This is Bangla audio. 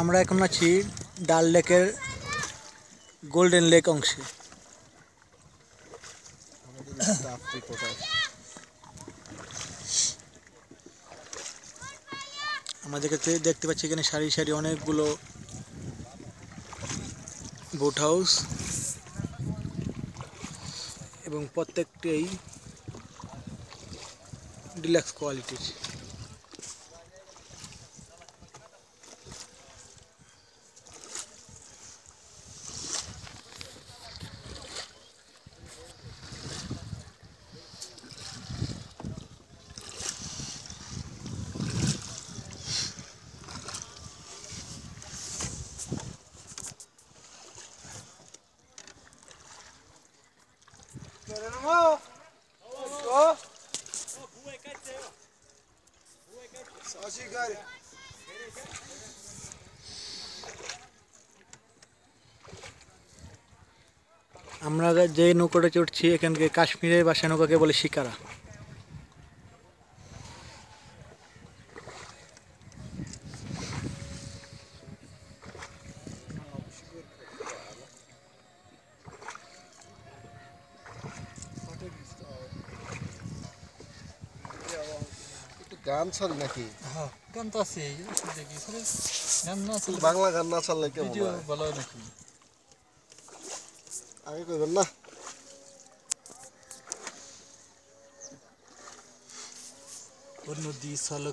আমরা এখন আছি ডাল লেকের গোল্ডেন লেক অংশে। আমাদের কাছে দেখতে পাচ্ছি এখানে সারি সারি অনেকগুলো বোট হাউস এবং প্রত্যেকটাই ডিলাক্স কোয়ালিটির আমরা যে নৌকাটা চড়ছি এখানকে কাশ্মীরের বাসা নৌকাকে বলে শিকারা। গান ছাড়ি নাকি হ্যাঁ গান তো আছে দেখি আসলে গান না আসলে বাংলা গান না ছাড়লে কেমন ভিডিও হয়? ভালো নাকি আগে কইবেন না ওর নদী সলক